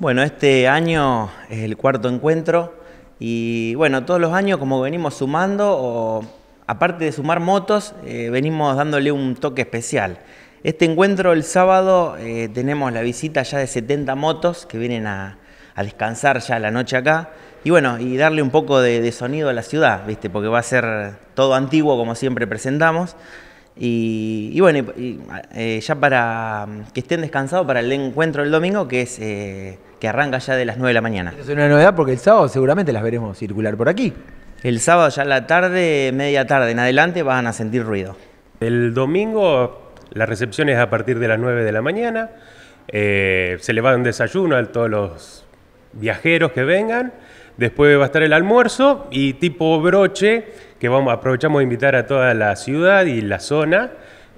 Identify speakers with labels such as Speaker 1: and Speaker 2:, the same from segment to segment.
Speaker 1: Bueno, este año es el cuarto encuentro y bueno, todos los años como venimos sumando, aparte de sumar motos, eh, venimos dándole un toque especial. Este encuentro el sábado eh, tenemos la visita ya de 70 motos que vienen a, descansar ya la noche acá y bueno, y darle un poco de sonido a la ciudad, ¿viste? porque va a ser todo antiguo como siempre presentamos. Y, bueno, eh, ya para mm, que estén descansados para el encuentro del domingo, que es eh, que arranca ya de las 9 de la mañana.
Speaker 2: Es una novedad porque el sábado seguramente las veremos circular por aquí.
Speaker 1: El sábado ya en la tarde, media tarde en adelante, van a sentir ruido.
Speaker 3: El domingo la recepción es a partir de las 9 de la mañana. Eh, se le va un desayuno a todos los viajeros que vengan. Después va a estar el almuerzo y tipo broche, que vamos, aprovechamos de invitar a toda la ciudad y la zona.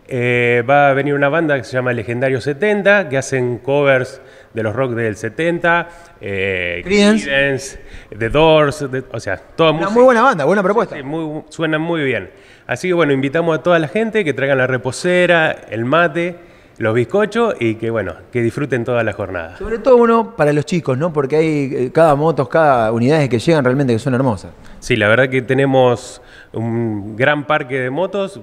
Speaker 3: Eh, va a venir una banda que se llama Legendario 70, que hacen covers de los rock del 70,
Speaker 2: eh, Creedence.
Speaker 3: The Doors, o sea, toda
Speaker 2: Una muy buena banda, buena propuesta.
Speaker 3: Sí, muy, suenan muy bien. Así que bueno, invitamos a toda la gente que traigan la reposera, el mate los bizcochos y que bueno, que disfruten toda la jornada.
Speaker 2: Sobre todo uno para los chicos, ¿no? Porque hay eh, cada motos, cada unidades que llegan realmente que son hermosas.
Speaker 3: Sí, la verdad que tenemos un gran parque de motos.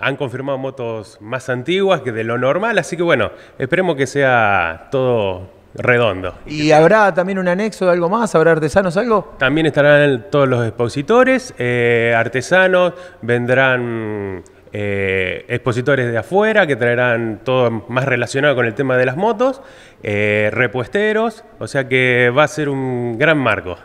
Speaker 3: Han confirmado motos más antiguas que de lo normal, así que bueno, esperemos que sea todo redondo.
Speaker 2: ¿Y habrá también un anexo de algo más? ¿Habrá artesanos algo?
Speaker 3: También estarán todos los expositores, eh, artesanos, vendrán eh, expositores de afuera que traerán todo más relacionado con el tema de las motos, eh, repuesteros, o sea que va a ser un gran marco.